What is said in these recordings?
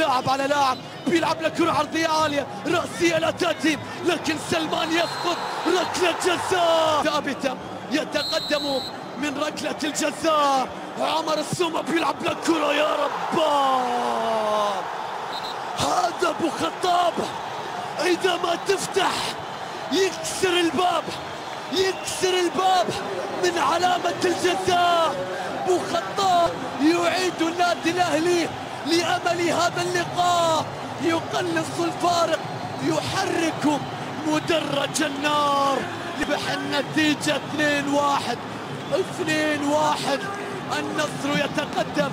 لاعب على لاعب بيلعب لكرة عرضية عالية رأسية لا تأتي لكن سلمان يسقط ركلة جزاء. ثابتة يتقدم من ركلة الجزاء. عمر السومة بيلعب لكرة يا رباه هذا أبو خطاب إذا ما تفتح يكسر الباب يكسر الباب من علامة الجزاء. أبو خطاب يعيد النادي الأهلي لأمل هذا اللقاء. يقلص الفارق يحرك مدرج النار. لبح النتيجة 2 1 2 1 النصر يتقدم.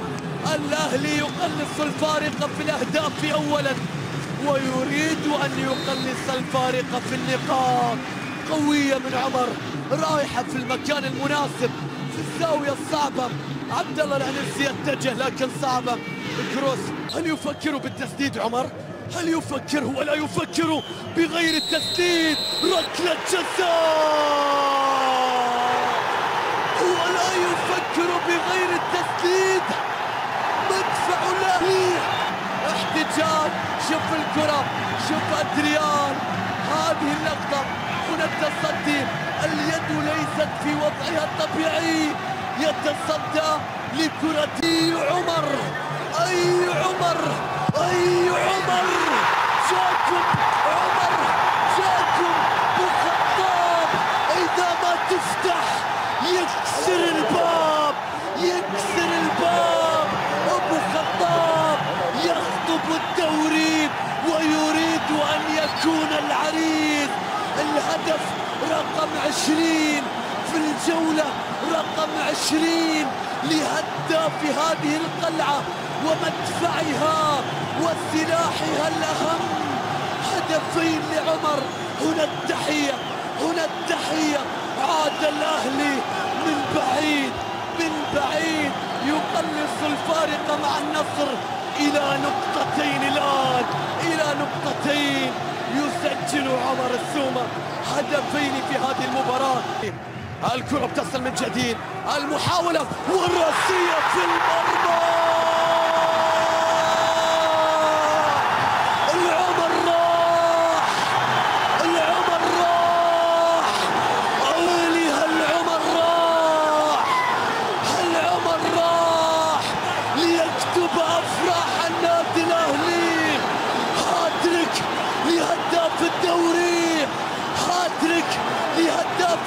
الأهلي يقلص الفارق في الأهداف اولا. ويريد أن يقلص الفارق في النقاط. قوية من عمر. رايحة في المكان المناسب. في الزاوية الصعبة. عبد الله العنسي يتجه لكن صعبة. كروس هل يفكر بالتسديد عمر؟ هل يفكر ولا يفكر بغير التسديد؟ ركلة جزاء! ولا يفكر بغير التسديد. مدفع الاهلي احتجاج. شوف الكرة. شوف أدريان. هذه اللقطة. هنا التصدي. اليد ليست في وضعها الطبيعي. يتصدى لكرة عمر. أي عمر؟ أي عمر؟ جاكم عمر. جاكم بخطاب. إذا ما تفتح يكسر الباب. يكسر رقم عشرين في الجولة رقم عشرين لهداف هذه القلعة ومدفعها وسلاحها الأهم هدفين لعمر. هنا التحية هنا التحية. عاد الأهلي من بعيد من بعيد. يقلص الفارق مع النصر إلى نقطتين الآن إلى نقطتين. يسجل عمر السومة هدفين في هذه المباراة. الكرة بتصل من جديد. المحاولة والرأسية في المرمى.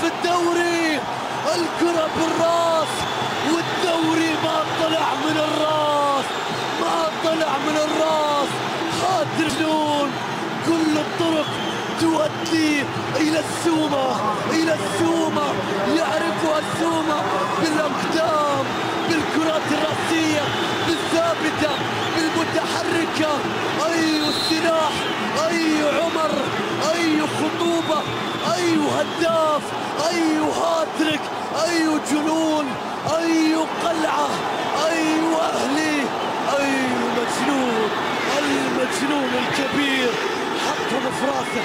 لهداف الدوري الكرة بالراس والدوري ما طلع من الراس ما طلع من الراس. هاتريك كل الطرق تؤدي إلى السومة إلى السومة يعرفها السومة بالأقدام بالكرات الرأسية بالثابتة بالمتحركة. أي سلاح أي عمر أي خطوبة أي هداف أي هاتريك أي جنون أي قلعة أي أهلي أي مجنون المجنون الكبير حطهم في راسه.